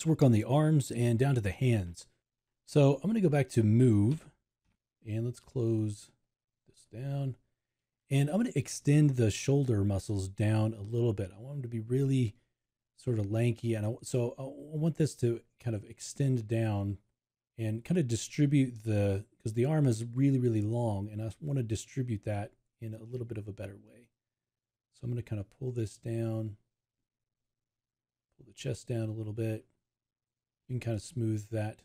let's work on the arms and down to the hands. So I'm going to go back to move and let's close this down. And I'm going to extend the shoulder muscles down a little bit. I want them to be really sort of lanky. And I, so I want this to kind of extend down and kind of distribute the, because the arm is really, really long. And I want to distribute that in a little bit of a better way. So I'm going to kind of pull this down, pull the chest down a little bit. You can kind of smooth that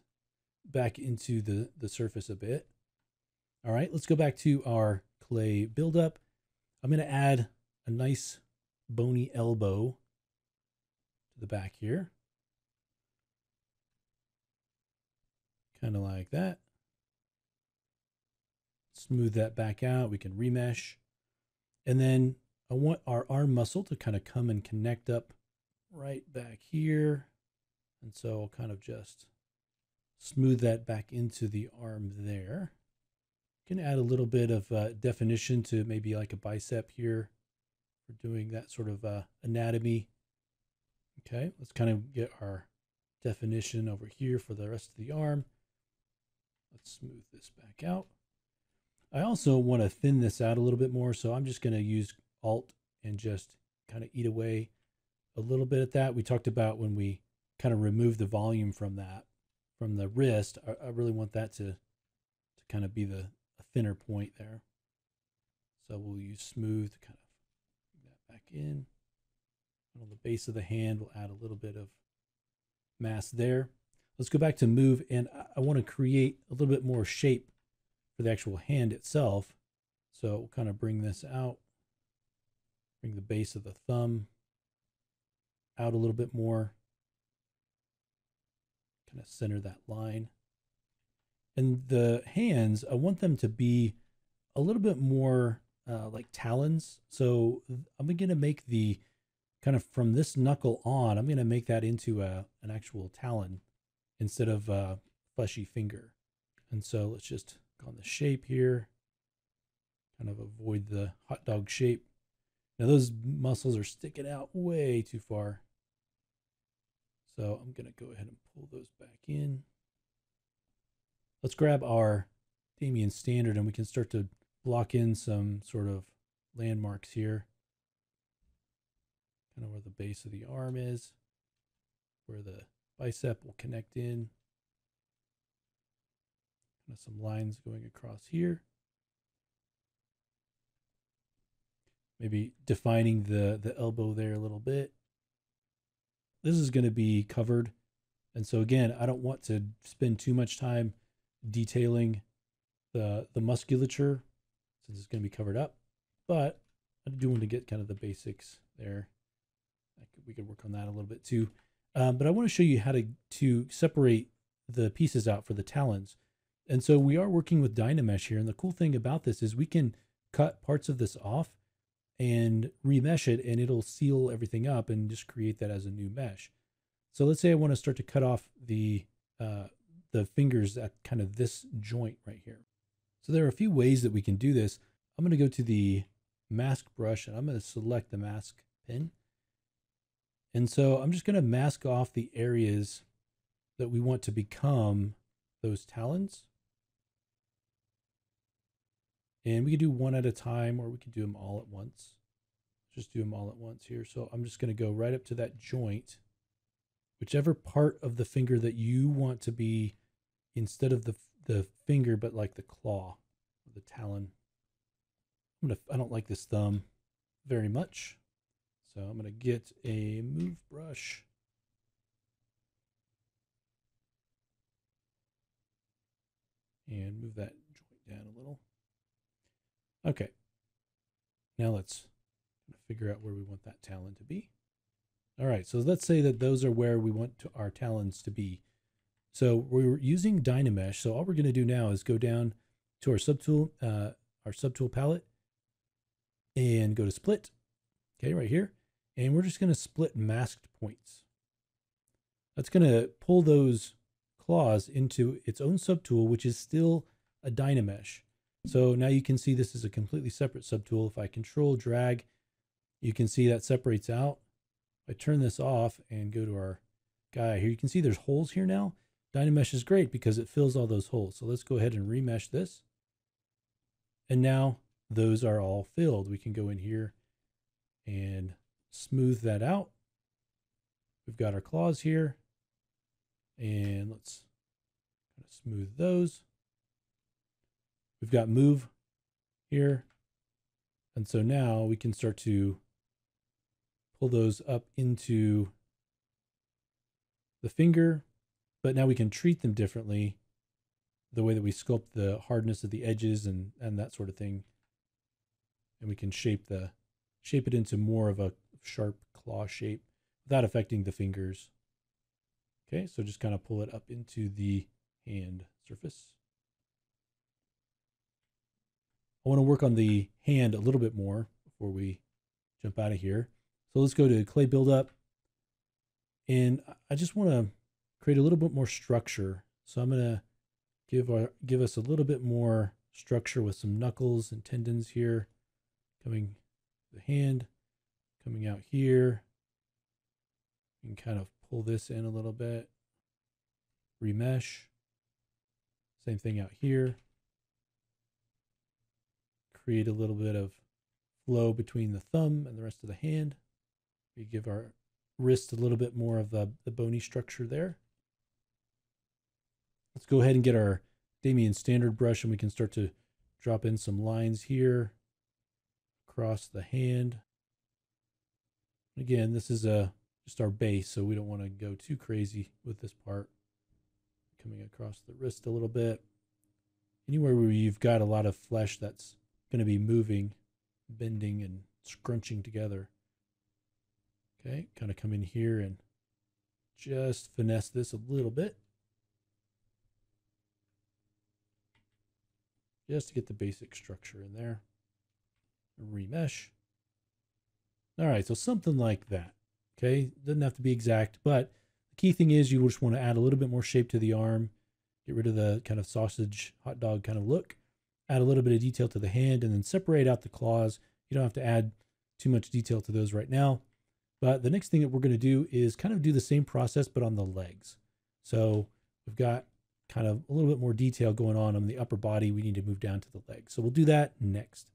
back into the, the surface a bit. All right, let's go back to our clay buildup. I'm going to add a nice bony elbow to the back here. Kind of like that. Smooth that back out. We can remesh. And then I want our arm muscle to kind of come and connect up right back here. And so I'll kind of just smooth that back into the arm there. Can add a little bit of uh, definition to maybe like a bicep here for doing that sort of uh, anatomy. Okay, let's kind of get our definition over here for the rest of the arm. Let's smooth this back out. I also want to thin this out a little bit more, so I'm just going to use Alt and just kind of eat away a little bit at that. We talked about when we kind of remove the volume from that, from the wrist. I, I really want that to, to kind of be the thinner point there. So we'll use smooth to kind of bring that back in. And on the base of the hand, we'll add a little bit of mass there. Let's go back to move, and I want to create a little bit more shape for the actual hand itself. So we'll kind of bring this out Bring the base of the thumb out a little bit more. Kind of center that line. And the hands, I want them to be a little bit more uh, like talons. So I'm going to make the kind of from this knuckle on, I'm going to make that into a, an actual talon instead of a fleshy finger. And so let's just go on the shape here, kind of avoid the hot dog shape. Now those muscles are sticking out way too far. So I'm going to go ahead and pull those back in. Let's grab our Damien standard and we can start to block in some sort of landmarks here. Kind of where the base of the arm is, where the bicep will connect in. Kind of some lines going across here. maybe defining the, the elbow there a little bit. This is going to be covered. And so again, I don't want to spend too much time detailing the, the musculature since it's going to be covered up, but I do want to get kind of the basics there. Could, we could work on that a little bit too. Um, but I want to show you how to, to separate the pieces out for the talons. And so we are working with Dynamesh here. And the cool thing about this is we can cut parts of this off and remesh it and it'll seal everything up and just create that as a new mesh. So let's say I want to start to cut off the uh, the fingers at kind of this joint right here. So there are a few ways that we can do this. I'm going to go to the mask brush and I'm going to select the mask pen. And so I'm just going to mask off the areas that we want to become those talons. And we can do one at a time or we can do them all at once. Just do them all at once here. So I'm just going to go right up to that joint, whichever part of the finger that you want to be instead of the, the finger, but like the claw or the talon. I'm gonna, I don't like this thumb very much. So I'm going to get a move brush. And move that joint down a little. Okay. Now let's figure out where we want that talon to be. All right, so let's say that those are where we want to, our talons to be. So we're using Dynamesh. So all we're going to do now is go down to our subtool, uh, our subtool palette, and go to split. Okay, right here, and we're just going to split masked points. That's going to pull those claws into its own subtool, which is still a Dynamesh. So now you can see this is a completely separate subtool. If I control drag, you can see that separates out. I turn this off and go to our guy here. You can see there's holes here now. Dynamesh is great because it fills all those holes. So let's go ahead and remesh this. And now those are all filled. We can go in here and smooth that out. We've got our claws here. And let's kind of smooth those. We've got move here. And so now we can start to pull those up into the finger, but now we can treat them differently the way that we sculpt the hardness of the edges and, and that sort of thing. And we can shape the shape it into more of a sharp claw shape without affecting the fingers. Okay, so just kind of pull it up into the hand surface. I want to work on the hand a little bit more before we jump out of here. So let's go to clay buildup. And I just want to create a little bit more structure. So I'm going to give our, give us a little bit more structure with some knuckles and tendons here coming the hand coming out here. Can kind of pull this in a little bit. Remesh. Same thing out here. Create a little bit of flow between the thumb and the rest of the hand. We give our wrist a little bit more of the, the bony structure there. Let's go ahead and get our Damien standard brush and we can start to drop in some lines here across the hand. Again, this is a just our base, so we don't want to go too crazy with this part. Coming across the wrist a little bit. Anywhere where you've got a lot of flesh that's going to be moving, bending, and scrunching together. Okay, kind of come in here and just finesse this a little bit. Just to get the basic structure in there. Remesh. All right, so something like that. Okay, doesn't have to be exact, but the key thing is you just want to add a little bit more shape to the arm, get rid of the kind of sausage hot dog kind of look, add a little bit of detail to the hand, and then separate out the claws. You don't have to add too much detail to those right now. But the next thing that we're going to do is kind of do the same process, but on the legs. So we've got kind of a little bit more detail going on on the upper body. We need to move down to the legs. So we'll do that next.